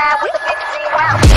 to my see with the